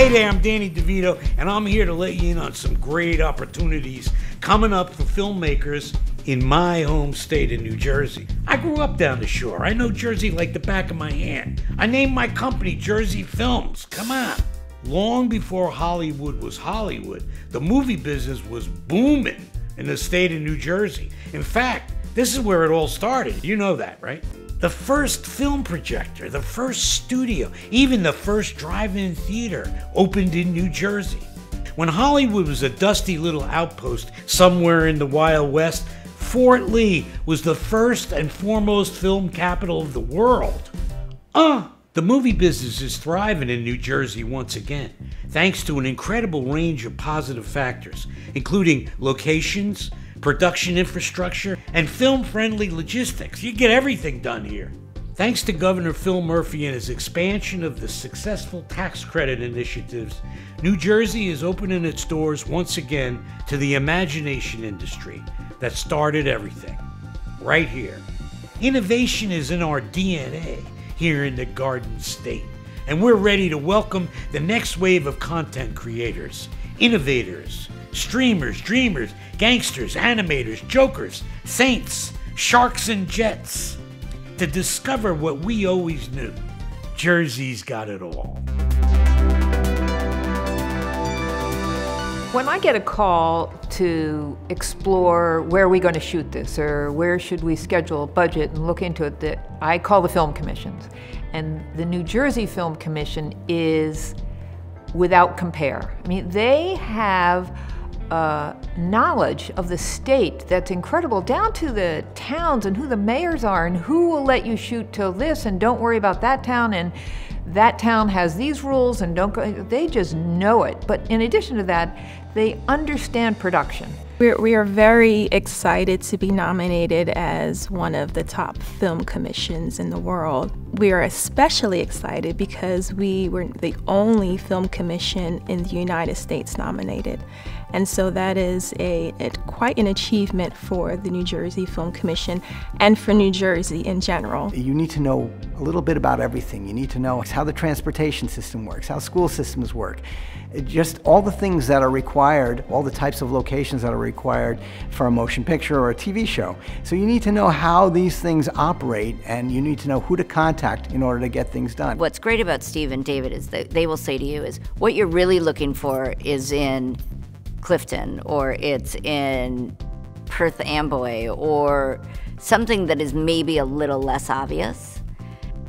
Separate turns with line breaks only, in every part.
Hey there, I'm Danny DeVito, and I'm here to let you in on some great opportunities coming up for filmmakers in my home state of New Jersey. I grew up down the shore. I know Jersey like the back of my hand. I named my company Jersey Films. Come on. Long before Hollywood was Hollywood, the movie business was booming in the state of New Jersey. In fact, this is where it all started. You know that, right? The first film projector, the first studio, even the first drive in theater opened in New Jersey. When Hollywood was a dusty little outpost somewhere in the Wild West, Fort Lee was the first and foremost film capital of the world. Uh, the movie business is thriving in New Jersey once again, thanks to an incredible range of positive factors, including locations, production infrastructure, and film friendly logistics. You get everything done here. Thanks to Governor Phil Murphy and his expansion of the successful tax credit initiatives, New Jersey is opening its doors once again to the imagination industry that started everything. Right here. Innovation is in our DNA here in the Garden State, and we're ready to welcome the next wave of content creators, innovators, streamers, dreamers, gangsters, animators, jokers, saints, sharks, and jets to discover what we always knew Jersey's got it all.
When I get a call to explore where are we going to shoot this or where should we schedule a budget and look into it, that I call the film commissions. And the New Jersey Film Commission is without compare. I mean, they have uh, knowledge of the state that's incredible, down to the towns and who the mayors are and who will let you shoot till this and don't worry about that town and that town has these rules and don't go. They just know it. But in addition to that, they understand production.
We're, we are very excited to be nominated as one of the top film commissions in the world. We are especially excited because we were the only film commission in the United States nominated. And so that is a, a, quite an achievement for the New Jersey Film Commission and for New Jersey in general.
You need to know a little bit about everything. You need to know how the transportation system works, how school systems work, just all the things that are required, all the types of locations that are required for a motion picture or a TV show. So you need to know how these things operate and you need to know who to contact in order to get things done.
What's great about Steve and David is that they will say to you is what you're really looking for is in Clifton or it's in Perth Amboy or something that is maybe a little less obvious.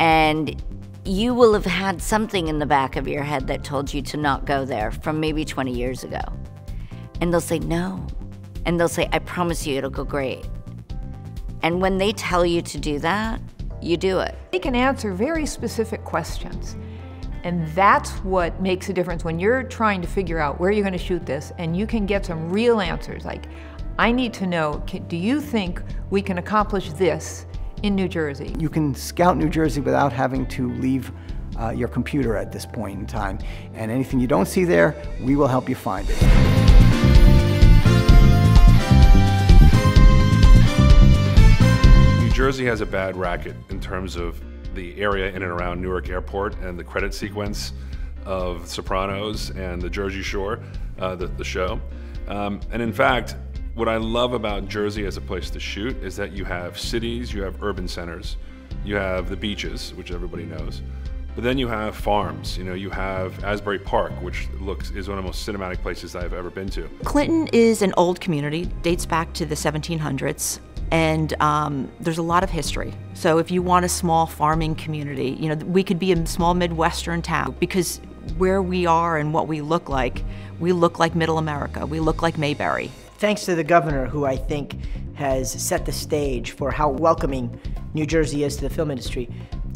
And you will have had something in the back of your head that told you to not go there from maybe 20 years ago. And they'll say, no. And they'll say, I promise you it'll go great. And when they tell you to do that, you do it.
They can answer very specific questions. And that's what makes a difference when you're trying to figure out where you're going to shoot this and you can get some real answers like, I need to know, do you think we can accomplish this in New Jersey?
You can scout New Jersey without having to leave uh, your computer at this point in time. And anything you don't see there, we will help you find it.
Jersey has a bad racket in terms of the area in and around Newark Airport and the credit sequence of Sopranos and the Jersey Shore, uh, the, the, show. Um, and in fact, what I love about Jersey as a place to shoot is that you have cities, you have urban centers, you have the beaches, which everybody knows, but then you have farms. You know, you have Asbury Park, which looks is one of the most cinematic places I've ever been to.
Clinton is an old community, dates back to the 1700s and um, there's a lot of history. So if you want a small farming community, you know, we could be a small Midwestern town because where we are and what we look like, we look like Middle America. We look like Mayberry.
Thanks to the governor, who I think has set the stage for how welcoming New Jersey is to the film industry.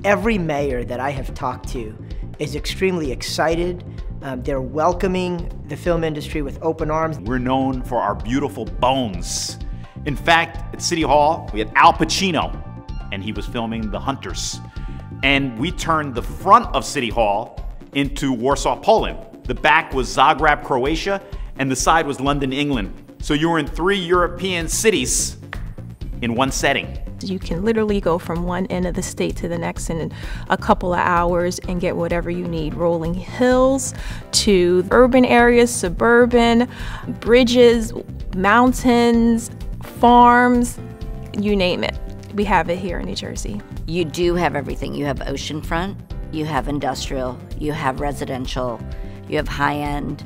Every mayor that I have talked to is extremely excited. Um, they're welcoming the film industry with open arms.
We're known for our beautiful bones. In fact, at City Hall, we had Al Pacino, and he was filming The Hunters. And we turned the front of City Hall into Warsaw, Poland. The back was Zagreb, Croatia, and the side was London, England. So you were in three European cities in one setting.
You can literally go from one end of the state to the next in a couple of hours and get whatever you need. Rolling hills to urban areas, suburban, bridges, mountains, farms, you name it. We have it here in New Jersey.
You do have everything. You have oceanfront, you have industrial, you have residential, you have high end,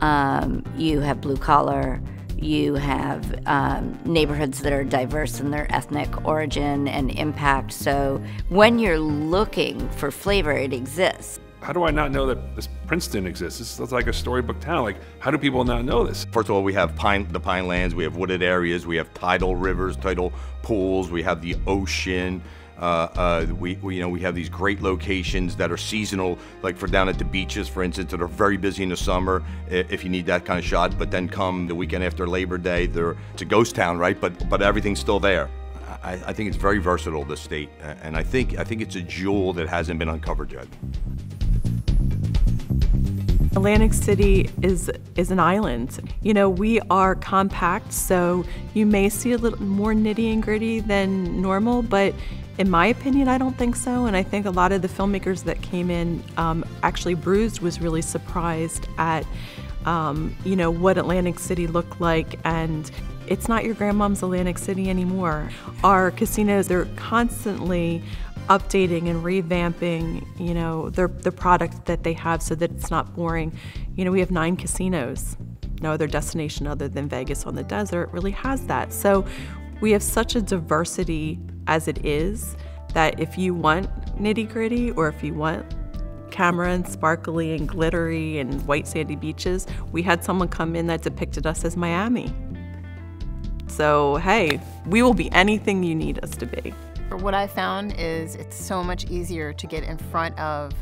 um, you have blue collar, you have um, neighborhoods that are diverse in their ethnic origin and impact. So when you're looking for flavor, it exists.
How do I not know that this Princeton exists? This is like a storybook town. Like, how do people not know this?
First of all, we have pine, the pine lands, we have wooded areas, we have tidal rivers, tidal pools, we have the ocean. Uh, uh, we, we, you know, we have these great locations that are seasonal, like for down at the beaches, for instance, that are very busy in the summer if you need that kind of shot. But then come the weekend after Labor Day, it's a ghost town, right? But but everything's still there. I, I think it's very versatile, the state, and I think I think it's a jewel that hasn't been uncovered yet.
Atlantic City is is an island. You know, we are compact, so you may see a little more nitty and gritty than normal, but in my opinion, I don't think so. And I think a lot of the filmmakers that came in, um, actually, Bruised was really surprised at, um, you know, what Atlantic City looked like. And it's not your grandmom's Atlantic City anymore. Our casinos, they're constantly updating and revamping, you know, their the product that they have so that it's not boring. You know, we have nine casinos. No other destination other than Vegas on the desert really has that. So we have such a diversity as it is that if you want nitty gritty or if you want camera and sparkly and glittery and white sandy beaches, we had someone come in that depicted us as Miami. So, hey, we will be anything you need us to be.
What I found is it's so much easier to get in front of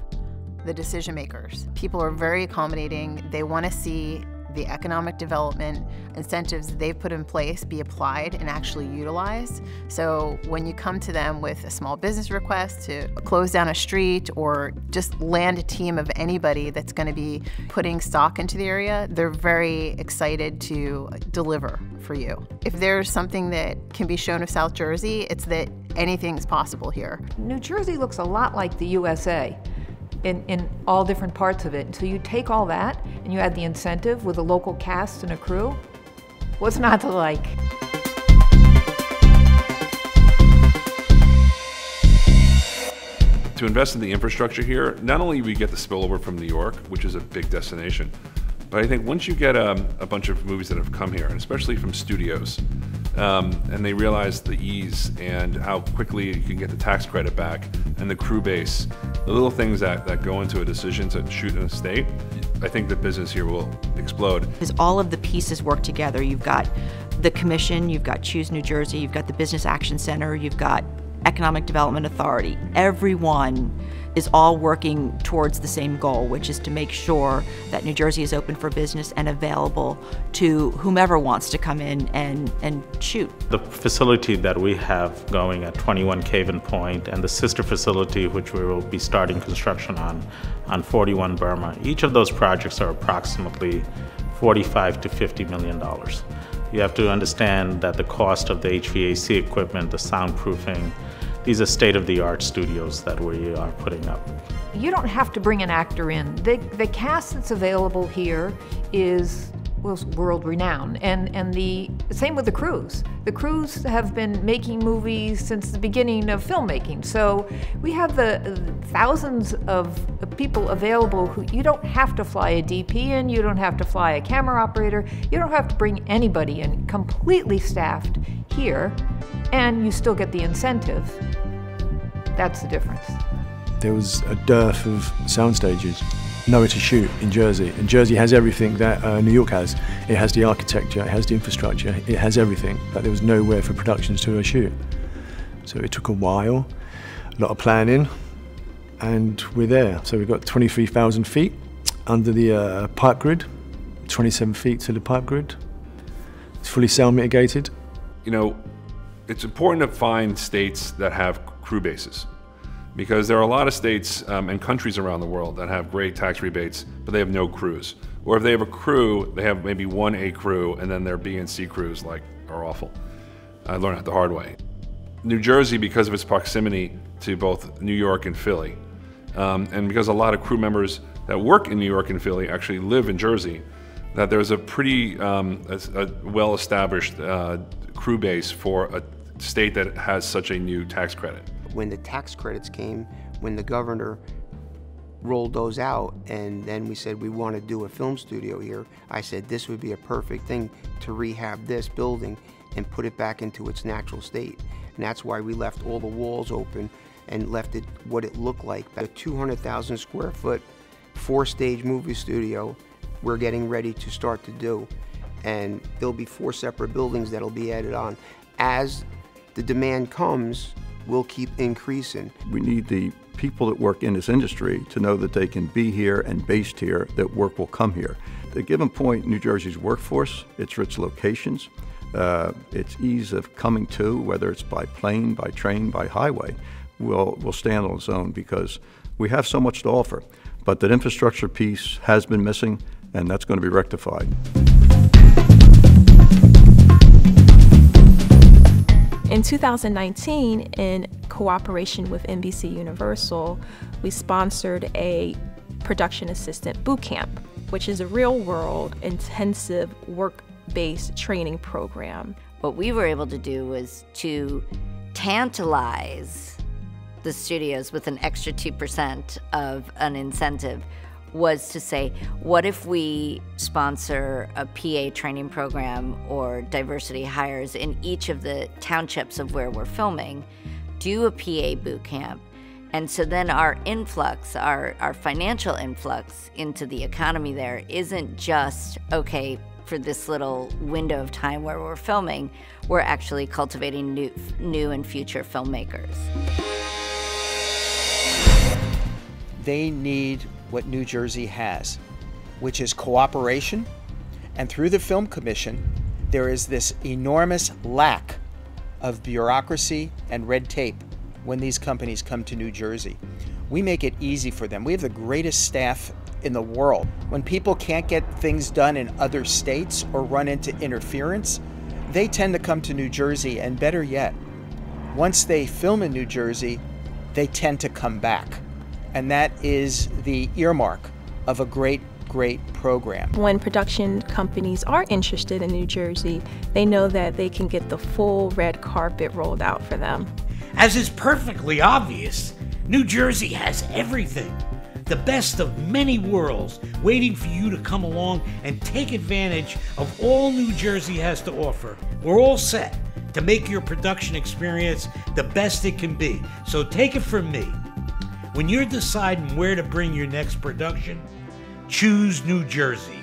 the decision makers. People are very accommodating. They want to see the economic development incentives they've put in place be applied and actually utilized. So when you come to them with a small business request to close down a street or just land a team of anybody that's going to be putting stock into the area, they're very excited to deliver for you. If there's something that can be shown of South Jersey, it's that anything's possible here.
New Jersey looks a lot like the USA in, in all different parts of it. And So you take all that and you add the incentive with a local cast and a crew. What's not to like?
To invest in the infrastructure here, not only do we get the spillover from New York, which is a big destination, but I think once you get um, a bunch of movies that have come here, and especially from studios, um, and they realize the ease and how quickly you can get the tax credit back and the crew base, the little things that, that go into a decision to shoot in a state, I think the business here will explode.
Because all of the pieces work together. You've got the commission, you've got Choose New Jersey, you've got the Business Action Center, you've got Economic Development Authority. Everyone is all working towards the same goal, which is to make sure that New Jersey is open for business and available to whomever wants to come in and, and shoot.
The facility that we have going at 21 Caven Point and the sister facility, which we will be starting construction on, on 41 Burma, each of those projects are approximately 45 to 50 million dollars. You have to understand that the cost of the HVAC equipment, the soundproofing, these are state-of-the-art studios that we are putting up.
You don't have to bring an actor in. The, the cast that's available here is was world renowned. And and the same with the crews. The crews have been making movies since the beginning of filmmaking. So we have the uh, thousands of people available who you don't have to fly a dp in you don't have to fly a camera operator you don't have to bring anybody in completely staffed here and you still get the incentive. That's the difference.
There was a dearth of sound stages nowhere to shoot in Jersey. And Jersey has everything that uh, New York has. It has the architecture, it has the infrastructure, it has everything, but there was nowhere for productions to shoot. So it took a while, a lot of planning, and we're there. So we've got 23,000 feet under the uh, pipe grid, 27 feet to the pipe grid. It's fully sound mitigated.
You know, it's important to find states that have crew bases because there are a lot of states um, and countries around the world that have great tax rebates, but they have no crews. Or if they have a crew, they have maybe one A crew, and then their B and C crews like are awful. I learned that the hard way. New Jersey, because of its proximity to both New York and Philly, um, and because a lot of crew members that work in New York and Philly actually live in Jersey, that there's a pretty um, a, a well-established uh, crew base for a state that has such a new tax credit.
When the tax credits came, when the governor rolled those out and then we said we want to do a film studio here, I said this would be a perfect thing to rehab this building and put it back into its natural state. And that's why we left all the walls open and left it what it looked like. A 200,000 square foot, four stage movie studio we're getting ready to start to do. And there'll be four separate buildings that'll be added on. As the demand comes, we'll keep increasing.
We need the people that work in this industry to know that they can be here and based here, that work will come here. The given point, New Jersey's workforce, its rich locations, uh, its ease of coming to, whether it's by plane, by train, by highway, will, will stand on its own because we have so much to offer. But that infrastructure piece has been missing, and that's going to be rectified.
In 2019, in cooperation with NBC Universal, we sponsored a production assistant boot camp, which is a real world, intensive work based training program.
What we were able to do was to tantalize the studios with an extra 2% of an incentive was to say, what if we sponsor a PA training program or diversity hires in each of the townships of where we're filming, do a PA boot camp. And so then our influx, our, our financial influx into the economy there isn't just, okay, for this little window of time where we're filming, we're actually cultivating new, new and future filmmakers.
They need what New Jersey has, which is cooperation. And through the Film Commission, there is this enormous lack of bureaucracy and red tape when these companies come to New Jersey. We make it easy for them. We have the greatest staff in the world. When people can't get things done in other states or run into interference, they tend to come to New Jersey, and better yet, once they film in New Jersey, they tend to come back and that is the earmark of a great great program.
When production companies are interested in New Jersey, they know that they can get the full red carpet rolled out for them.
As is perfectly obvious, New Jersey has everything. The best of many worlds waiting for you to come along and take advantage of all New Jersey has to offer. We're all set to make your production experience the best it can be. So take it from me. When you're deciding where to bring your next production, choose New Jersey.